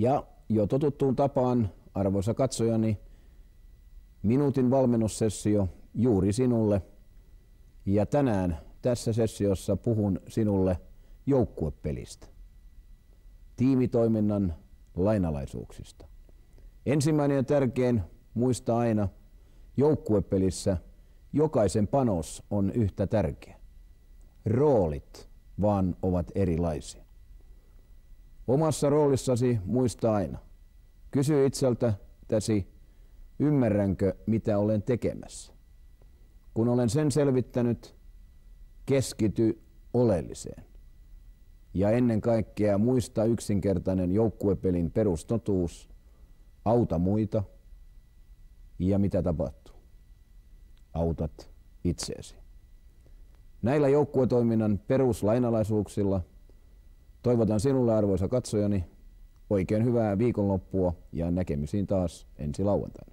Ja jo totuttuun tapaan, arvoisa katsojani, minuutin valmennussessio juuri sinulle. Ja tänään tässä sessiossa puhun sinulle joukkuepelistä, tiimitoiminnan lainalaisuuksista. Ensimmäinen ja tärkein muista aina, joukkuepelissä jokaisen panos on yhtä tärkeä. Roolit vaan ovat erilaisia. Omassa roolissasi muista aina. Kysy itseltäsi, ymmärränkö mitä olen tekemässä. Kun olen sen selvittänyt, keskity oleelliseen. Ja ennen kaikkea muista yksinkertainen joukkuepelin perustotuus, auta muita ja mitä tapahtuu? Autat itseesi. Näillä joukkuetoiminnan peruslainalaisuuksilla toivotan sinulle arvoisa katsojani oikein hyvää viikonloppua ja näkemisiin taas ensi lauantaina.